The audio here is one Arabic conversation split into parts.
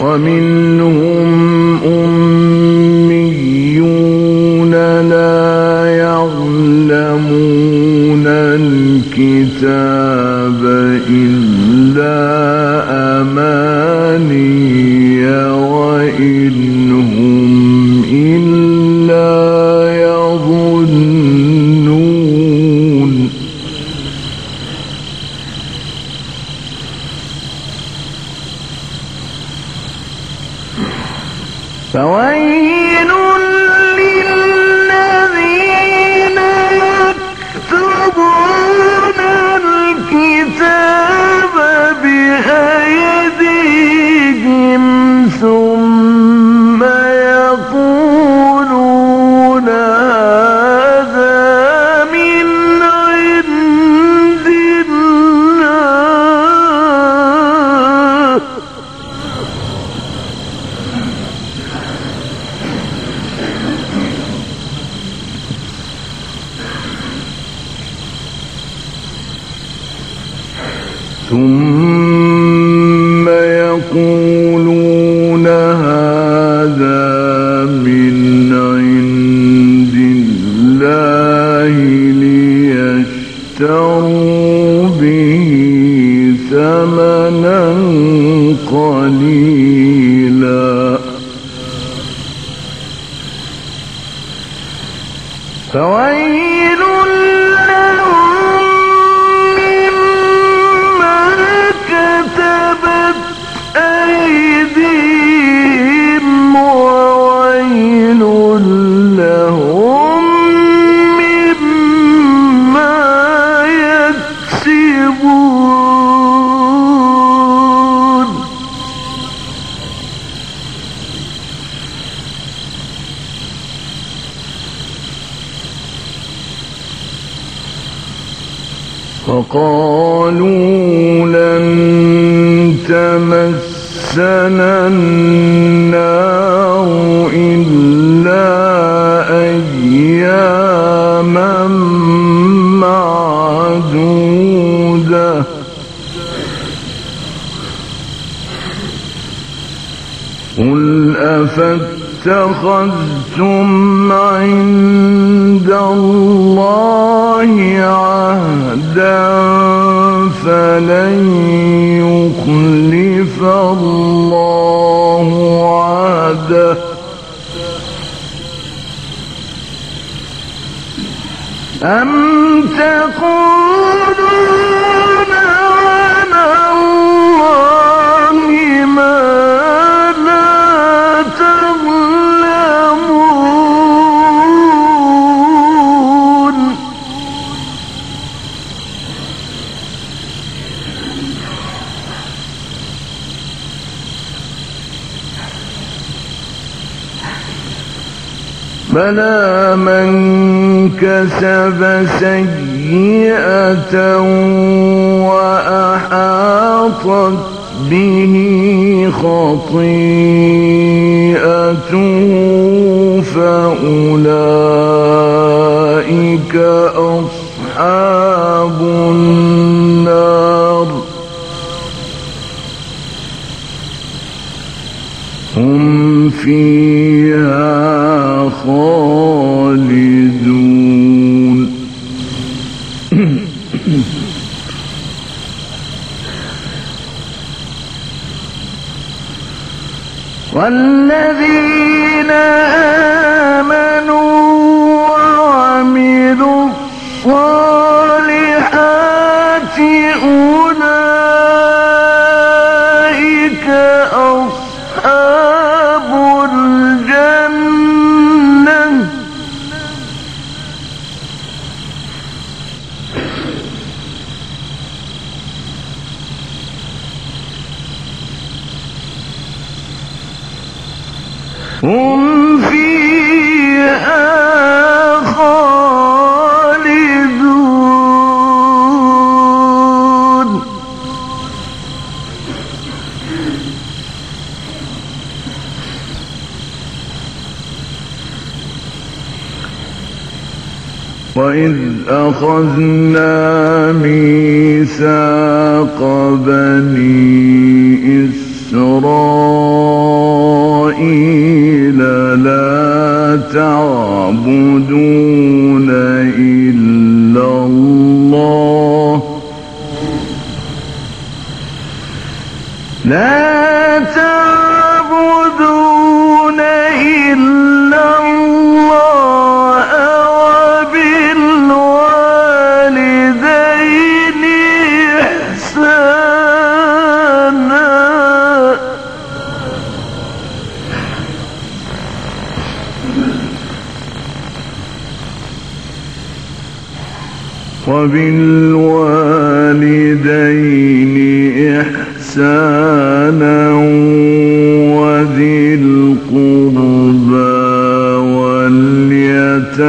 ومنهم أميون لا يعلمون الكتاب إلا فويل ثم يقولون هذا من عند الله ليشتروا به ثمنا قليلا. فقالوا لن تمسنا النار إلا أياما معدودة. قل أفاتخذتم عند الله عهدا فلن يخلف الله عهده. أم تقولون بلى من كسب سيئة وأحاطت به خطيئته فأولئك أصحاب النار. هم فيها خالدون. والذين آمنوا وعملوا الصالحات هم فيها خالدون. وإذ أخذنا ميثاق بني إسرائيل لا تعبدون وبالوالدين إحسانا وذي القربى واليتامى.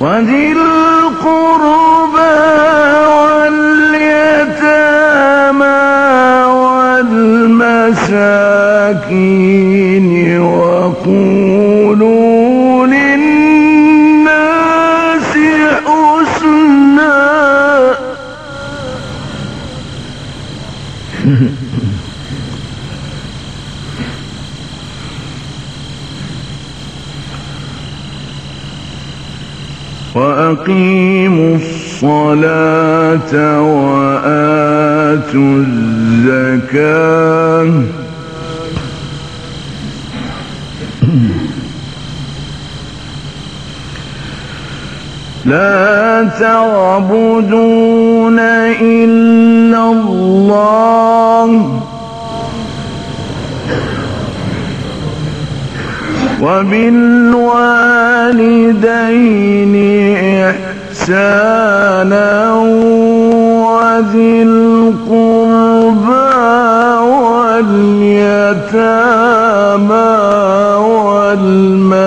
وذي والمساكين وقولوا للناس حسنا. وأقيموا الصلاة وآتوا الزكاة. لا تعبدون إلا الله. وبالوالدين إحسانا وذي القربى واليتامى والمساكين.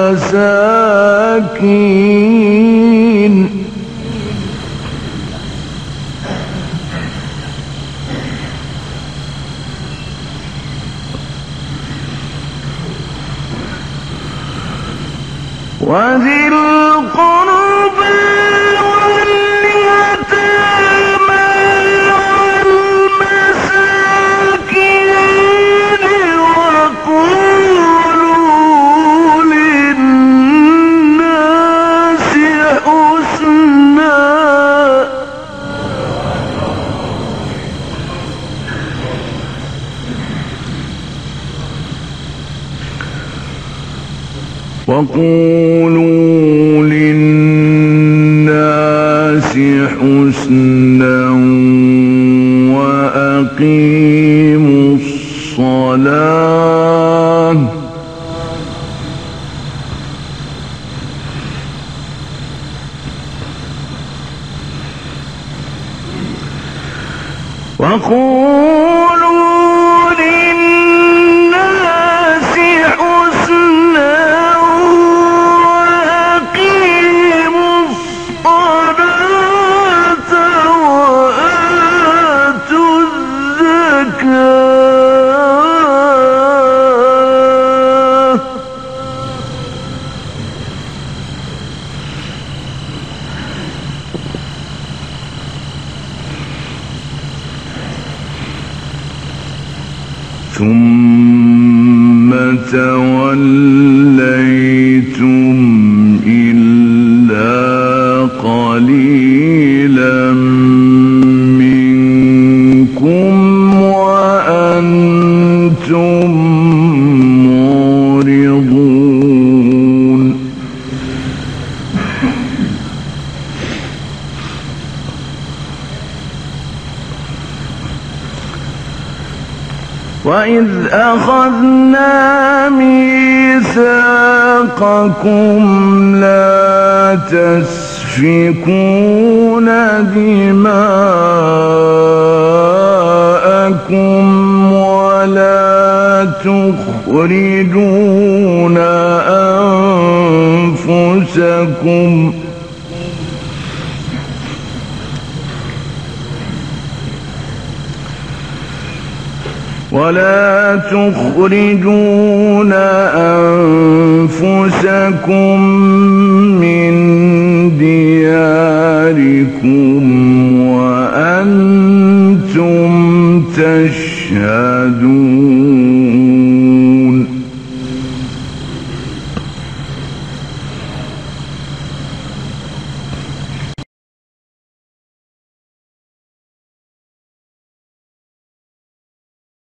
وذي القربى وقولوا للناس حسنا وأقيموا ثم توليتم وإذ أخذنا ميثاقكم لا تسفكون دماءكم ولا تخرجون أنفسكم ولا تخرجون أنفسكم من دياركم وأنتم تشهدون